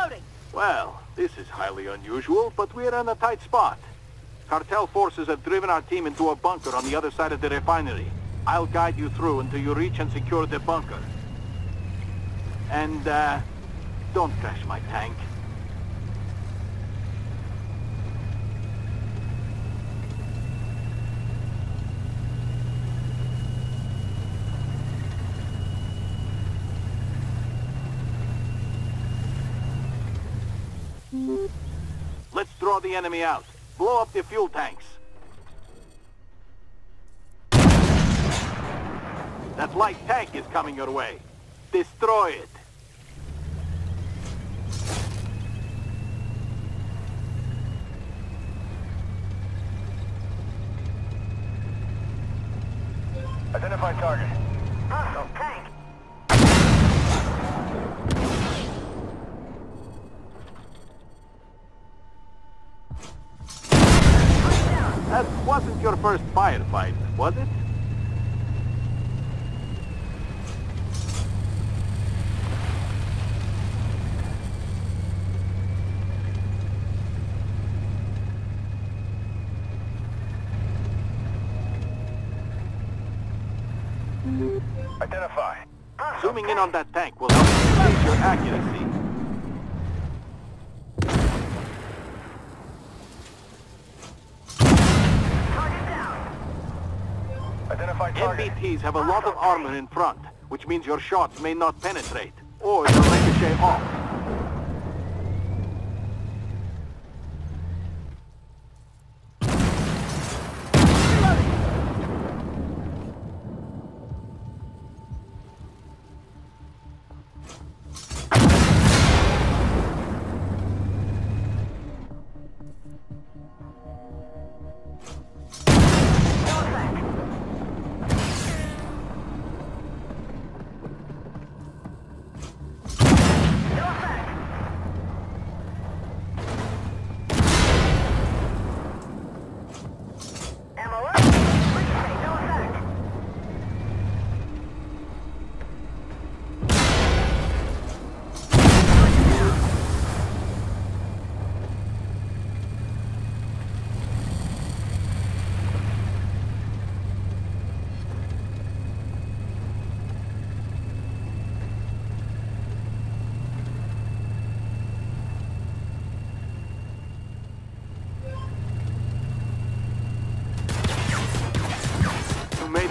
Reloading. Well, this is highly unusual, but we're in a tight spot. Cartel forces have driven our team into a bunker on the other side of the refinery. I'll guide you through until you reach and secure the bunker. And, uh, don't crash my tank. Let's draw the enemy out. Blow up the fuel tanks. That light tank is coming your way. Destroy it. Identify target. Ah. That wasn't your first firefight, was it? Identify. Zooming in on that tank will help increase your accuracy. MBTs have a lot of armor in front, which means your shots may not penetrate, or they'll ricochet off.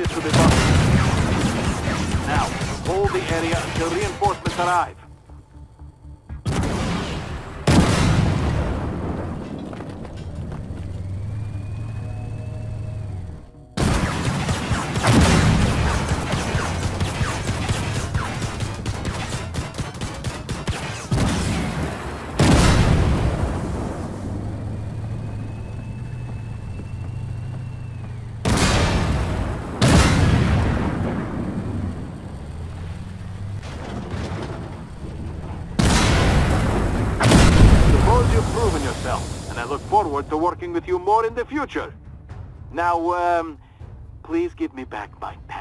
To the bunker. Now, hold the area until reinforcements arrive. You've proven yourself, and I look forward to working with you more in the future. Now, um, please give me back my pen.